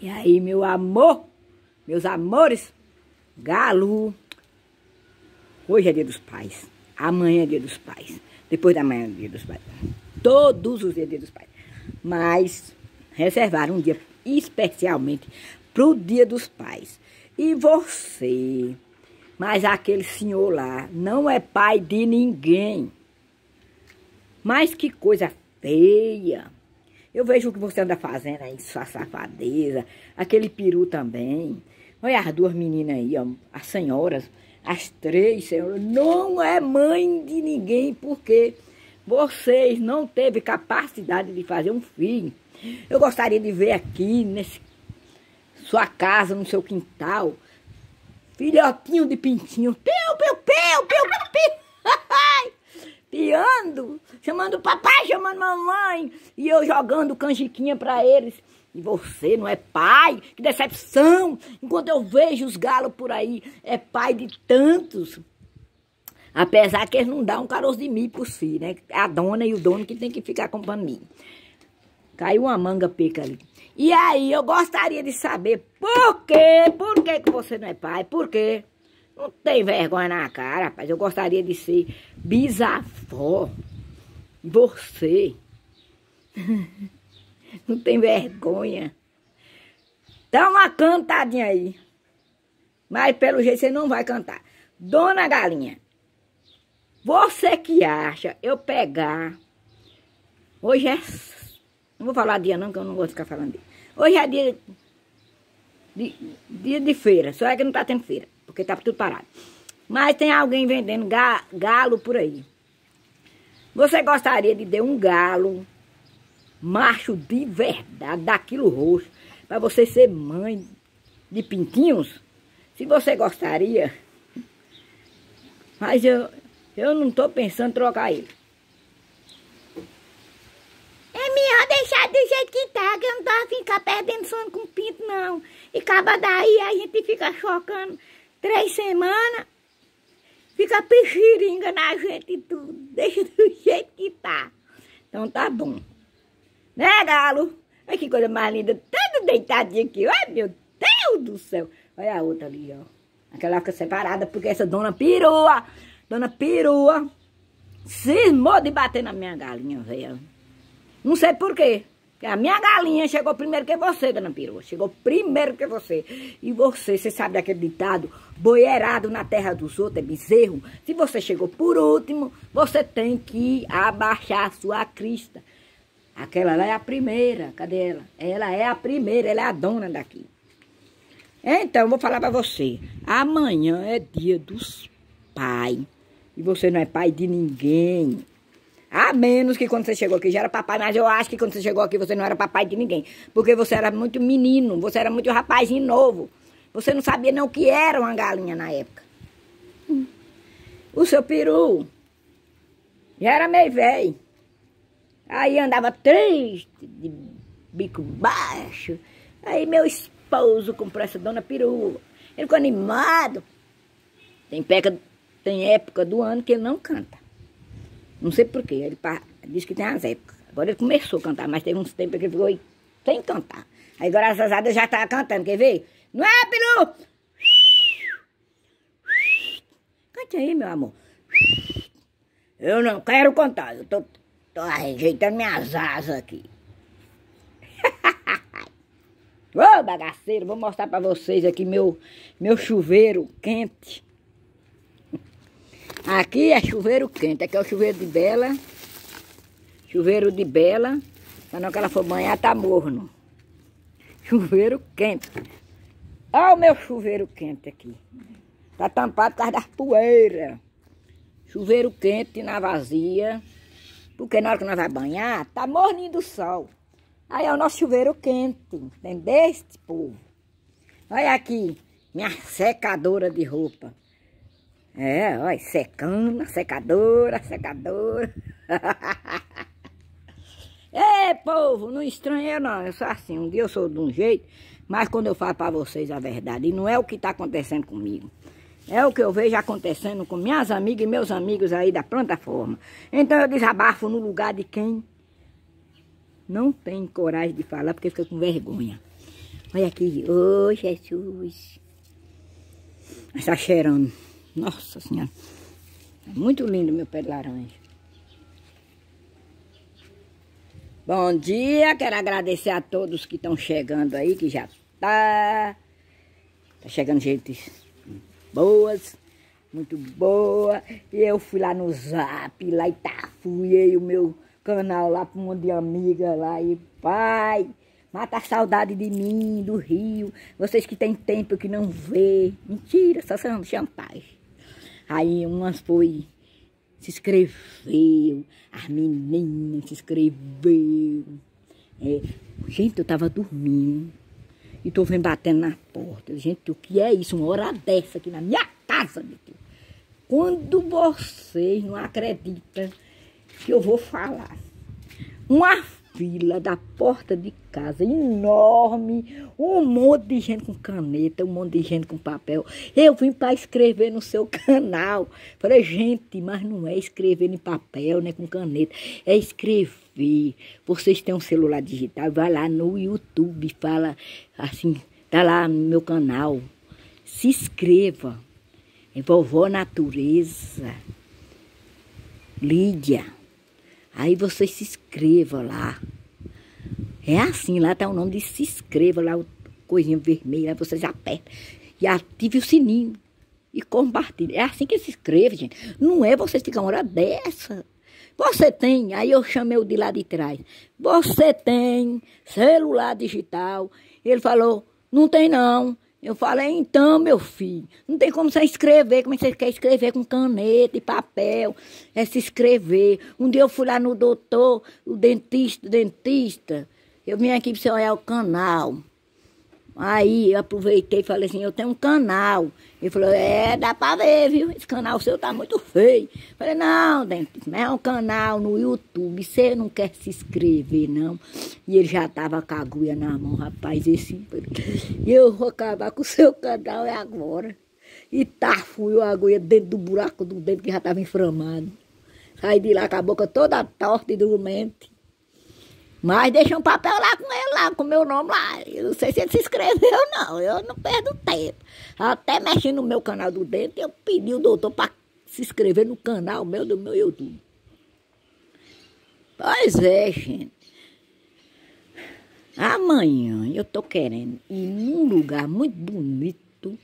E aí, meu amor, meus amores, galo. Hoje é dia dos pais. Amanhã é dia dos pais. Depois da manhã é dia dos pais. Todos os dias é dia dos pais. Mas reservaram um dia especialmente para o dia dos pais. E você, mas aquele senhor lá, não é pai de ninguém. Mas que coisa feia. Eu vejo o que você anda fazendo aí, sua safadeza. Aquele peru também. Olha as duas meninas aí, ó, as senhoras, as três senhoras. Não é mãe de ninguém, porque vocês não teve capacidade de fazer um filho. Eu gostaria de ver aqui, nesse sua casa, no seu quintal, filhotinho de pintinho. Piu, piu, piu, piu, piu. Piando, chamando papai, chamando mamãe. E eu jogando canjiquinha para eles. E você não é pai? Que decepção! Enquanto eu vejo os galos por aí, é pai de tantos. Apesar que eles não dão um caroço de milho pros filhos, né? A dona e o dono que tem que ficar com mim. Caiu uma manga peca ali. E aí, eu gostaria de saber por quê? Por que, que você não é pai? Por quê? Não tem vergonha na cara, rapaz. Eu gostaria de ser bisavó. Você. Não tem vergonha. Dá uma cantadinha aí. Mas pelo jeito você não vai cantar. Dona Galinha, você que acha eu pegar. Hoje é. Não vou falar dia não, que eu não gosto de ficar falando dia. Hoje é dia de, dia de feira. Só é que não tá tendo feira, porque tá tudo parado. Mas tem alguém vendendo ga, galo por aí. Você gostaria de ter um galo macho de verdade, daquilo roxo, para você ser mãe de pintinhos? Se você gostaria, mas eu, eu não estou pensando em trocar ele. É melhor deixar do jeito que tá, que eu não de ficar perdendo sono com pinto, não. E acaba daí, a gente fica chocando três semanas, fica pichiringa na gente e tudo. Deixa do jeito que tá. Então tá bom. Né, galo? Olha que coisa mais linda. Tudo deitadinho aqui. Ai, meu Deus do céu. Olha a outra ali, ó. Aquela fica separada porque essa dona perua, dona perua, cismou de bater na minha galinha, velho. Não sei por quê. A minha galinha chegou primeiro que você, dona perua. Chegou primeiro que você. E você, você sabe daquele ditado? Boiarado na terra dos outros é bezerro. Se você chegou por último, você tem que abaixar a sua crista. Aquela lá é a primeira. Cadê ela? Ela é a primeira, ela é a dona daqui. Então, vou falar para você. Amanhã é dia dos pais. E você não é pai de ninguém. A menos que quando você chegou aqui já era papai, mas eu acho que quando você chegou aqui você não era papai de ninguém. Porque você era muito menino, você era muito rapazinho novo. Você não sabia nem o que era uma galinha na época. O seu peru já era meio velho. Aí andava triste, de bico baixo. Aí meu esposo comprou essa dona perua. Ele ficou animado. Tem, peca, tem época do ano que ele não canta. Não sei porquê. Ele diz que tem as épocas. Agora ele começou a cantar, mas teve uns tempos que ele ficou sem cantar. Aí graças a Deus já estava cantando, quer ver? Não é, Peru? Cante aí, meu amor. Eu não quero cantar, eu tô Tô ajeitando minhas asas aqui. Ô, bagaceiro, vou mostrar pra vocês aqui meu, meu chuveiro quente. Aqui é chuveiro quente. Aqui é o chuveiro de Bela. Chuveiro de Bela. Pra não que ela for banhar, tá morno. Chuveiro quente. Olha o meu chuveiro quente aqui. Tá tampado por causa das poeiras. Chuveiro quente na vazia. Porque na hora que nós vamos banhar, tá morninho do sol. Aí é o nosso chuveiro quente, entendeste, povo? Olha aqui, minha secadora de roupa. É, olha, secando, secadora, secadora. é, povo, não estranha não, eu sou assim, um dia eu sou de um jeito, mas quando eu falo para vocês a verdade, e não é o que está acontecendo comigo. É o que eu vejo acontecendo com minhas amigas e meus amigos aí da plataforma. Então eu desabafo no lugar de quem não tem coragem de falar porque fica com vergonha. Olha aqui. Ô, oh, Jesus. Está cheirando. Nossa Senhora. Muito lindo meu pé de laranja. Bom dia, quero agradecer a todos que estão chegando aí, que já tá. Tá chegando gente boas, muito boa. E eu fui lá no zap, lá e tá, fui o meu canal lá para um monte de amiga lá e pai. Mata a saudade de mim, do Rio. Vocês que tem tempo que não vê. Mentira, só são chantagem. Aí umas foi, se inscreveu, as meninas se inscreveu. É, gente, eu tava dormindo. E tô vendo batendo na porta. Gente, o que é isso? Uma hora dessa aqui na minha casa, meu Deus. Quando vocês não acreditam que eu vou falar. Uma fila da porta de casa enorme, um monte de gente com caneta, um monte de gente com papel. Eu vim para escrever no seu canal. Falei, gente, mas não é escrever em papel, né, com caneta, é escrever. Vocês têm um celular digital, vai lá no YouTube, fala assim, tá lá no meu canal. Se inscreva. É vovó Natureza. Lídia. Aí você se inscreva lá. É assim, lá tá o nome de se inscreva, lá o coisinha vermelha, você já aperta. E ative o sininho. E compartilhe. É assim que se inscreve, gente. Não é você ficar uma hora dessa. Você tem, aí eu chamei o de lá de trás. Você tem celular digital. Ele falou, não tem não. Eu falei, então, meu filho, não tem como você escrever, como você quer escrever com caneta e papel, é se escrever. Um dia eu fui lá no doutor, o dentista, o dentista, eu vim aqui para você olhar o canal. Aí eu aproveitei e falei assim, eu tenho um canal. Ele falou, é, dá pra ver, viu? Esse canal seu tá muito feio. Falei, não, dentista, é um canal no YouTube, você não quer se inscrever, não. E ele já tava com a agulha na mão, rapaz, esse... E eu vou acabar com o seu canal é agora. E tá, fui a agulha dentro do buraco do dedo que já tava inflamado. Saí de lá com a boca toda torta e dormente. Mas deixa um papel lá com ele, lá, com meu nome lá. Eu não sei se ele se inscreveu, não. Eu não perdo tempo. Até mexi no meu canal do dentro, eu pedi o doutor para se inscrever no canal meu do meu YouTube. Pois é, gente. Amanhã eu tô querendo ir num lugar muito bonito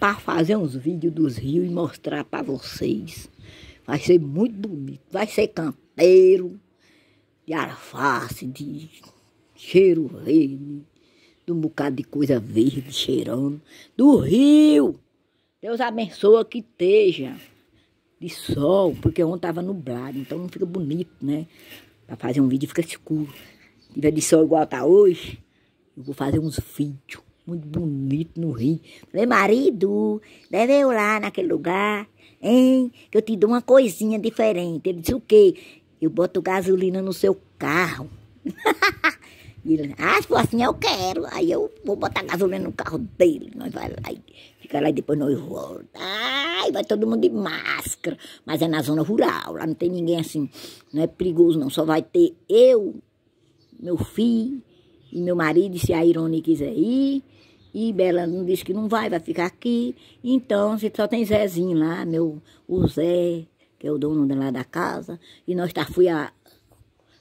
para fazer uns vídeos dos rios e mostrar para vocês. Vai ser muito bonito. Vai ser campeiro de araface, de cheiro verde, de um bocado de coisa verde cheirando, do rio. Deus abençoa que esteja de sol, porque ontem estava nublado, então não fica bonito, né? Para fazer um vídeo fica escuro. Se tiver de sol igual tá hoje, eu vou fazer uns vídeos muito bonitos no rio. Falei, marido, deve eu lá naquele lugar, hein? Que eu te dou uma coisinha diferente. Ele disse o quê? Eu boto gasolina no seu carro. e ele, ah, se for assim eu quero. Aí eu vou botar gasolina no carro dele. Nós vai lá e fica lá e depois nós volta. Ai, vai todo mundo de máscara. Mas é na zona rural, lá não tem ninguém assim. Não é perigoso não, só vai ter eu, meu filho e meu marido, se a Irone quiser ir. E Bela não disse que não vai, vai ficar aqui. Então, só tem Zezinho lá, meu, o Zé, que é o dono lá da casa, e nós tá, fui a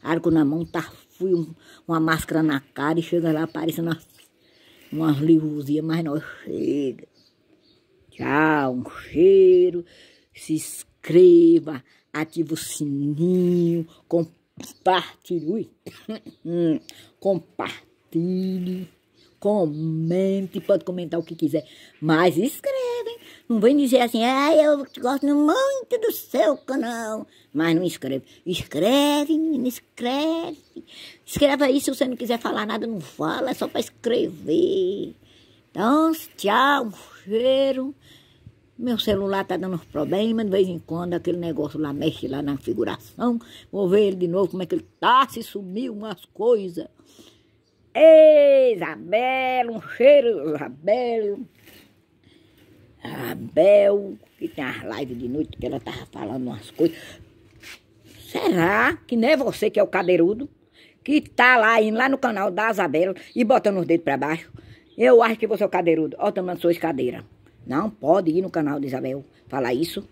arco na mão, tá, fui um, uma máscara na cara, e chega lá, aparece uma, umas livrozinhas, mas nós chega. Tchau, um cheiro, se inscreva, ativa o sininho, compartilhe, compartilhe, comente, pode comentar o que quiser, mas escreve, não vem dizer assim, ah, eu gosto muito do seu canal. Mas não escreve. Escreve, menina, escreve. Escreva aí, se você não quiser falar nada, não fala, é só para escrever. Então, tchau, um cheiro. Meu celular tá dando problema, de vez em quando aquele negócio lá mexe lá na configuração. Vou ver ele de novo, como é que ele tá, se sumiu umas coisas. Ei, Isabela, um cheiro, Isabela. A Bel, que tem as lives de noite, que ela tava falando umas coisas. Será que não é você que é o cadeirudo? que tá lá indo lá no canal da Isabela e botando os dedos pra baixo. Eu acho que você é o cadeirudo. Olha o tamanho da sua escadeira. Não pode ir no canal da Isabel falar isso.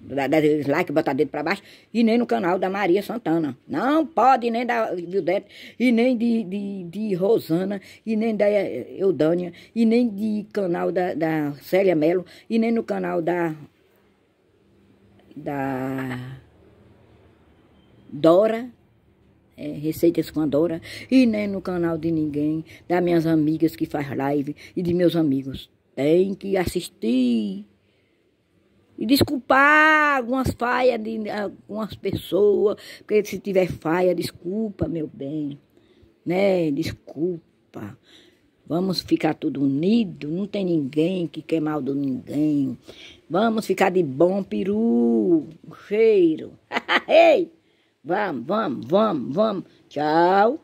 Dar dislike, botar dedo pra baixo. E nem no canal da Maria Santana. Não pode nem da Vildete. E nem de, de, de Rosana. E nem da Eudânia. E nem de canal da, da Célia Mello. E nem no canal da... Da... Dora é, Receitas com a Dora, e nem no canal de ninguém, das minhas amigas que faz live e de meus amigos. Tem que assistir. E desculpar algumas falhas de algumas pessoas, porque se tiver falha, desculpa, meu bem. Né? Desculpa. Vamos ficar tudo unido, não tem ninguém que quer mal de ninguém. Vamos ficar de bom peru, cheiro. Ei! Vamos, vamos, vamos, vamos. Tchau.